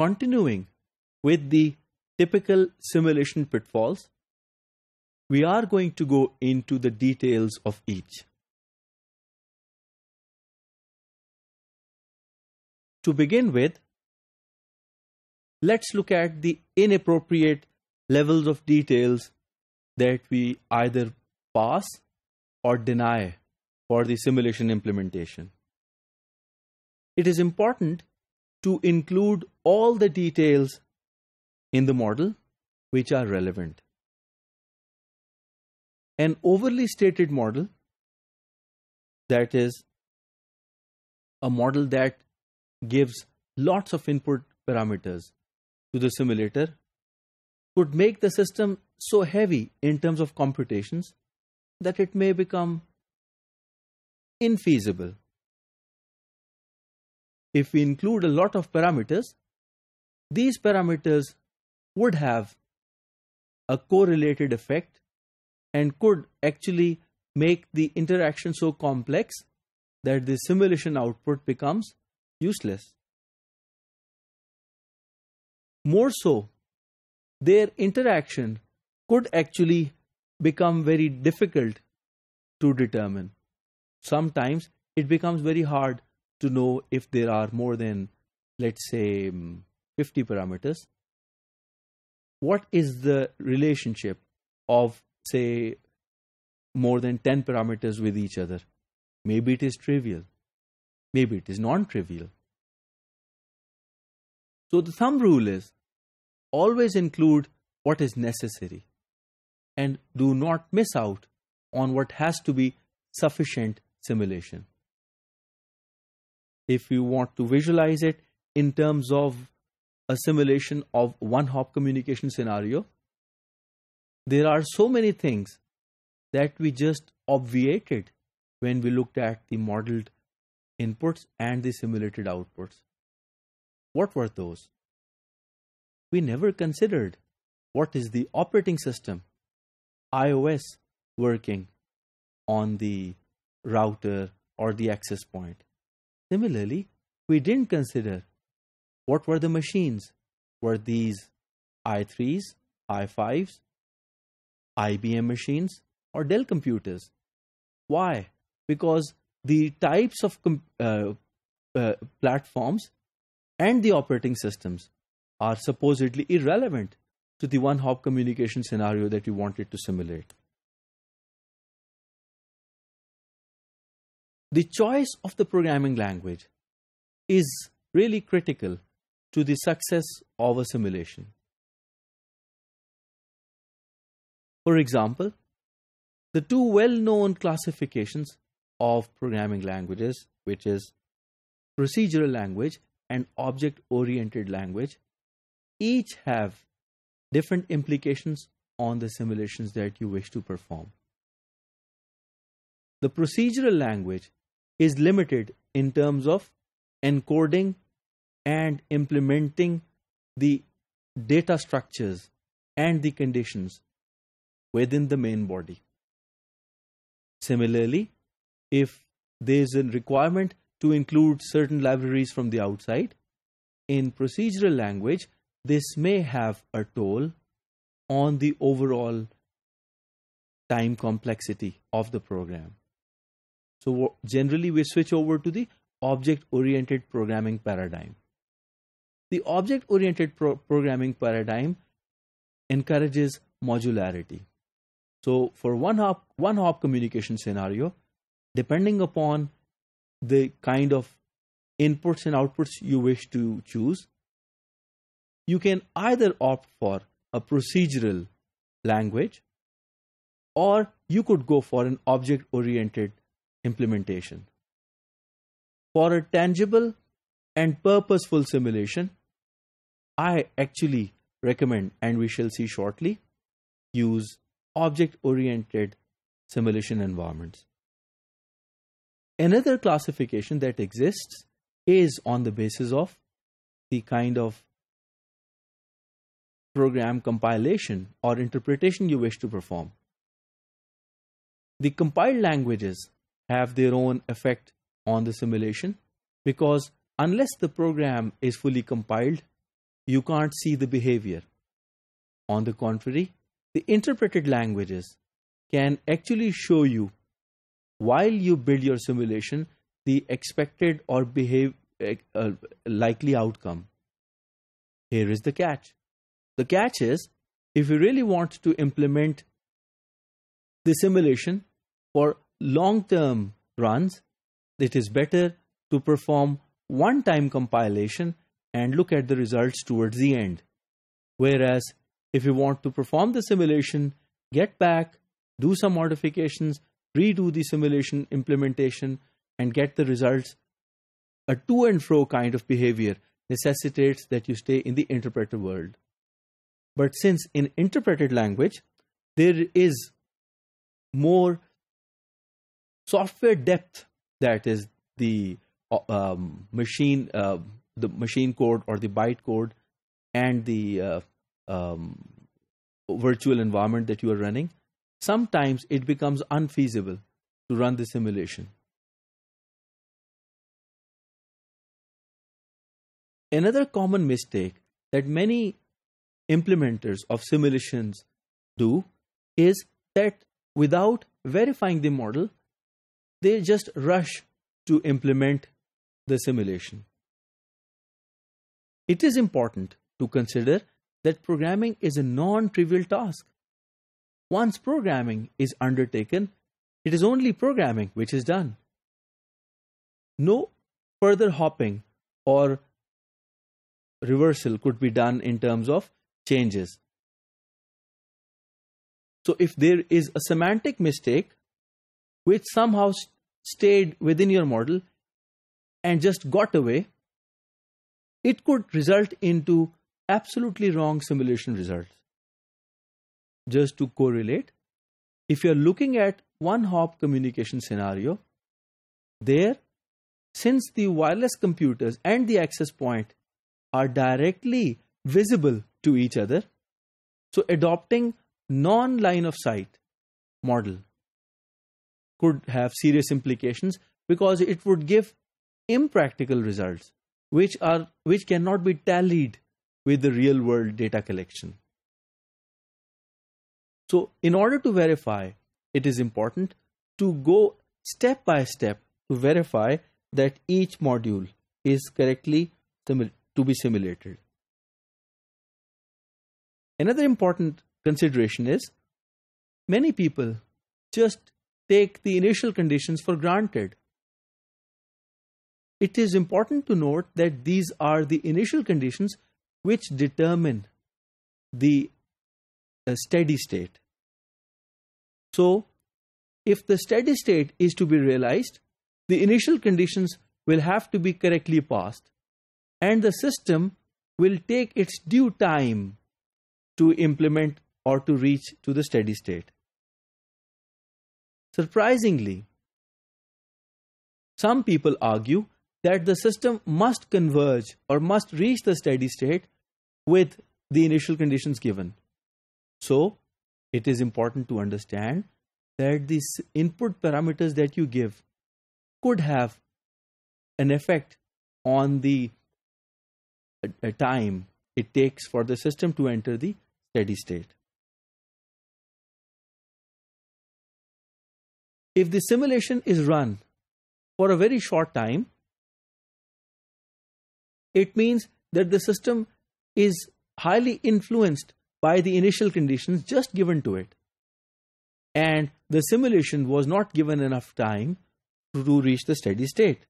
continuing with the typical simulation pitfalls, we are going to go into the details of each. To begin with, let's look at the inappropriate levels of details that we either pass or deny for the simulation implementation. It is important to include all the details in the model which are relevant. An overly stated model, that is, a model that gives lots of input parameters to the simulator, could make the system so heavy in terms of computations that it may become infeasible. If we include a lot of parameters, these parameters would have a correlated effect and could actually make the interaction so complex that the simulation output becomes useless. More so, their interaction could actually become very difficult to determine. Sometimes it becomes very hard to know if there are more than, let's say, mm, 50 parameters. What is the relationship of, say, more than 10 parameters with each other? Maybe it is trivial. Maybe it is non trivial. So the thumb rule is always include what is necessary and do not miss out on what has to be sufficient simulation. If you want to visualize it in terms of a simulation of one hop communication scenario, there are so many things that we just obviated when we looked at the modeled inputs and the simulated outputs. What were those? We never considered what is the operating system, iOS, working on the router or the access point. Similarly, we didn't consider what were the machines. Were these i3s, i5s, IBM machines, or Dell computers? Why? Because the types of uh, uh, platforms and the operating systems are supposedly irrelevant to the one hop communication scenario that you wanted to simulate. The choice of the programming language is really critical to the success of a simulation. For example, the two well-known classifications of programming languages, which is procedural language and object-oriented language, each have different implications on the simulations that you wish to perform. The procedural language is limited in terms of encoding and implementing the data structures and the conditions within the main body. Similarly, if there is a requirement to include certain libraries from the outside, in procedural language, this may have a toll on the overall time complexity of the program. So generally we switch over to the object-oriented programming paradigm. The object-oriented pro programming paradigm encourages modularity. So for one hop, one hop communication scenario, depending upon the kind of inputs and outputs you wish to choose, you can either opt for a procedural language or you could go for an object oriented implementation. For a tangible and purposeful simulation, I actually recommend, and we shall see shortly, use object oriented simulation environments. Another classification that exists is on the basis of the kind of program compilation or interpretation you wish to perform. The compiled languages have their own effect on the simulation because unless the program is fully compiled, you can't see the behavior. On the contrary, the interpreted languages can actually show you while you build your simulation the expected or behave uh, likely outcome. Here is the catch. The catch is if you really want to implement the simulation for long term runs, it is better to perform one time compilation and look at the results towards the end. Whereas if you want to perform the simulation, get back, do some modifications, redo the simulation implementation, and get the results, a to and fro kind of behavior necessitates that you stay in the interpreter world. But since in interpreted language, there is more software depth, that is the uh, um, machine, uh, the machine code or the byte code, and the uh, um, virtual environment that you are running, sometimes it becomes unfeasible to run the simulation. Another common mistake that many implementers of simulations do is that without verifying the model, they just rush to implement the simulation. It is important to consider that programming is a non trivial task. Once programming is undertaken, it is only programming which is done. No further hopping or reversal could be done in terms of changes. So, if there is a semantic mistake which somehow stayed within your model and just got away, it could result into absolutely wrong simulation results. Just to correlate, if you're looking at one hop communication scenario, there, since the wireless computers and the access point are directly visible to each other, so adopting non line of sight model could have serious implications because it would give impractical results which are which cannot be tallied with the real world data collection. So, in order to verify, it is important to go step by step to verify that each module is correctly to be simulated. Another important consideration is many people just take the initial conditions for granted. It is important to note that these are the initial conditions which determine the uh, steady state. So, if the steady state is to be realized, the initial conditions will have to be correctly passed, and the system will take its due time to implement or to reach to the steady state. Surprisingly, some people argue that the system must converge or must reach the steady state with the initial conditions given. So, it is important to understand that these input parameters that you give could have an effect on the uh, time it takes for the system to enter the steady state. If the simulation is run for a very short time, it means that the system is highly influenced by the initial conditions just given to it. And the simulation was not given enough time to reach the steady state.